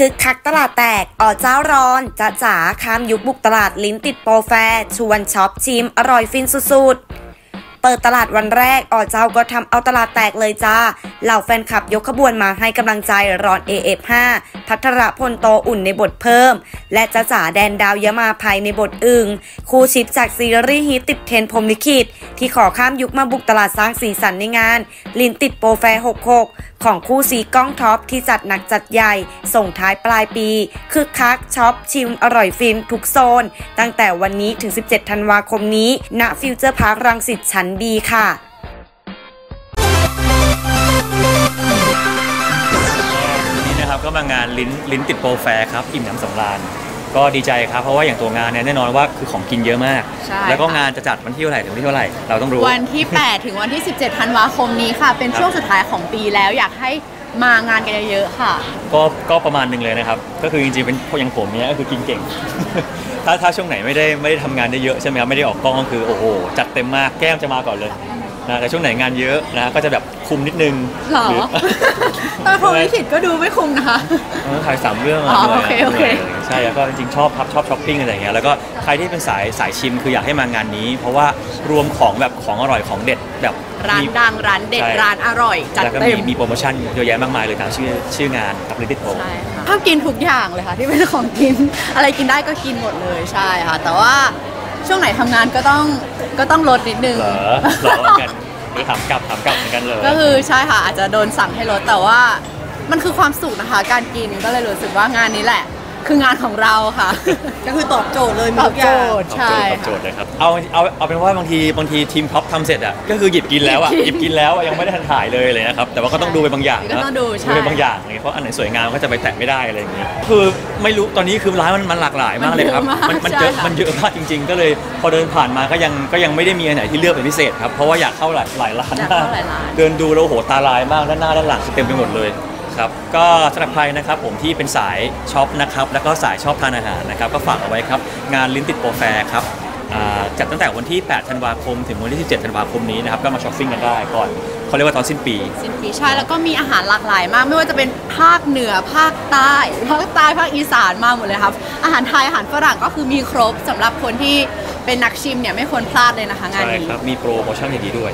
คึกคักตลาดแตกอ่อเจ้าร้อนจ้าจ๋าข้ามยุคบุกตลาดลิ้นติดโปรแฟร์ชวนช็อปชิม อร่อยฟินสุดๆ เปิดตลาดวันแรกออเจ้าก็ทำเอาตลาดแตกเลยจ้า เหล่าแฟนคลับยกขบวนมาให้กำลังใจรอน AF5 ภัทรภณ โตอุ่นในบทเพิ่ม และจ๊ะจ๋าแดนดาวยมาภัยในบทอึ่งคู่ ship จากซีรีส์ฮิตติดเทรนด์พรมลิขิตที่ขอข้ามยุคมาบุกตลาดสร้างสีสันในงาน ลิ้นติดโปรแฟร์66ของคู่ซี้ก้องท็อปที่จัดหนักจัดใหญ่ ส่งท้ายปลายปีคึกคักช็อปชิมอร่อยฟินทุกโซน ตั้งแต่วันนี้ถึง 17 ธันวาคมนี้ ณฟิวเจอร์พาร์ครังสิตชั้น G ค่ะวันนี้นะครับก็มางานลิ้นลิ้นติดโปรแฟร์ครับ อิ่มหนำสำราญ ก็ดีใจครับ เพราะว่าอย่างตัวงานเนี่ยแน่นอนว่าคือของกินเยอะมาก ใช่แล้วก็ค่ะ งานจะจัดวันที่เท่าไหร่ถึงวันที่เท่าไหร่ เราต้องรู้ วันที่ 8 ถึงวันที่ 17 ธันวาคมนี้ค่ะ เป็นช่วงสุดท้ายของปีแล้วอยากให้มางานกันเยอะๆค่ะ ก็ก็ประมาณหนึ่งเลยนะครับ ก็คือจริงๆเป็นอย่างผมเนี้ยก็คือกินเก่ง ถ้าถ้าช่วงไหนไม่ได้ไม่ได้ทำงานได้เยอะใช่ไหมครับไม่ได้ออกกล้องก็คือโอ้โหจัดเต็มมากแก้มจะมาก่อนเลย นะแต่ช่วงไหนงานเยอะนะก็จะแบบคุมนิดนึงหรอตอนพรหมลิขิตก็ดูไม่คุ้มนะคะเออถ่ายสามเรื่องอ๋อะอหนื่ยะโอเคโอเคหนื่ยใช่แล้วก็จริงๆชอบครับชอบช้อปปิ้งอะไรอย่างเงี้ยแล้วก็ใครที่เป็นสายสายชิมคืออยากให้มางานนี้ เพราะว่ารวมของแบบของอร่อยของเด็ดแบบร้านมีดังร้านเด็ดใช่ร้านอร่อยจัดแล้วก็เต็มีมมีโปรโมชั่นเยอะแยะมากมายเลยตามชื่อชื่องานกับลิติโปใช่ค่ะชอบกินทุกอย่างเลยค่ะที่เป็นของกินอะไรกินได้ก็กินหมดเลยใช่ค่ะแต่ว่าช่วงไหนทำงานก็ต้อง ก็ต้องลดนิดนึง เหรอเหรอเหมือนกันหรือถามกลับถามกลับเหมือนกันเลย ก็คือใช่ค่ะอาจจะโดนสั่งให้ลดแต่ว่า มันคือความสุขนะคะ การกินก็เลยรู้สึกว่างานนี้แหละ คืองานของเราค่ะ ก็คือตอบโจทย์เลยมีตอทุบกอโจย่างทย์ตอบใช่โจทย์ตอบโจทย์ค่ะเลยครับ เอาเอาเอาเป็นว่าบางทีบางทีทีมท็อปทำเสร็จอะก็คือหยิบกินแล้วอะหยิบกินแล้วอะยังไม่ได้ทันถ่ายเลยเลยนะครับแต่ว่าก็ต้องดูไปบางอย่างก็นะต้องดูใช่ ไปบางอย่างอะไรเงี้ยเพราะอันไหนสวยงามก็จะไปแตะไม่ได้อะไรอย่างเงี้ยคือไม่รู้ตอนนี้คือร้านมันมันหลากหลายมากเลยครับมันเยอะมากมันเยอะใช่ค่ะมันเยอะมากจริง ๆ ก็เลยพอเดินผ่านมาก็ยังก็ยังไม่ได้มีอันไหนที่เลือกเป็นพิเศษครับเพราะว่าอยากเข้าหลายหลายร้านอยากมากเข้าหลายร้าน เดินดูแล้วโอ้โหตาลายมากด้านหน้าด้านหลังคือเต็มไปหมดเลย ครับก็สำหรับใครนะครับผมที่เป็นสายช็อปนะครับแล้วก็สายชอบทานอาหารนะครับก็ฝากเอาไว้ครับงานลิ้นติดโปรแฟร์ครับอ่าจัดตั้งแต่วันที่ 8 ธันวาคม ถึงวันที่ 17 ธันวาคมนี้นะครับ ก็มาช้อปปิ้งกันได้ก่อนเขาเรียกว่าตอนสิ้นปี สิ้นปีใช่ แล้วก็มีอาหารหลากหลายมาก ไม่ว่าจะเป็นภาคเหนือ ภาคใต้ ภาคใต้ ภาคอีสานมาหมดเลยครับ อาหารไทย อาหารฝรั่งก็คือมีครบสำหรับคนที่เป็นนักชิมเนี่ยไม่ควรพลาดเลยนะคะงานใช่นี้ครับ มีโปรโมชั่นอย่างนี้ด้วย